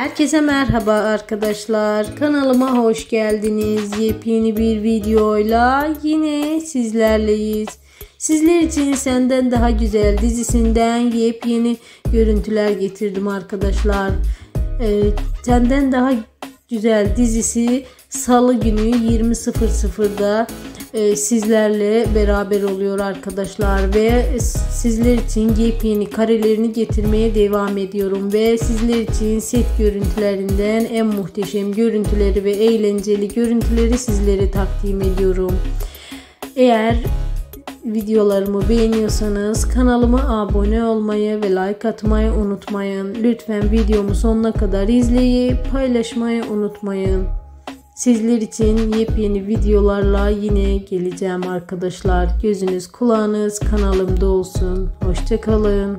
Herkese merhaba arkadaşlar. Kanalıma hoş geldiniz. Yepyeni bir videoyla yine sizlerleyiz. Sizler için Senden Daha Güzel dizisinden yepyeni görüntüler getirdim arkadaşlar. Ee, Senden Daha Güzel dizisi Salı günü 20.00'da e, sizlerle beraber oluyor arkadaşlar ve sizler için yepyeni karelerini getirmeye devam ediyorum ve sizler için set görüntülerinden en muhteşem görüntüleri ve eğlenceli görüntüleri sizlere takdim ediyorum. Eğer videolarımı beğeniyorsanız kanalıma abone olmayı ve like atmayı unutmayın. Lütfen videomu sonuna kadar izleyip paylaşmayı unutmayın. Sizler için yepyeni videolarla yine geleceğim arkadaşlar. Gözünüz kulağınız kanalımda olsun. Hoşçakalın.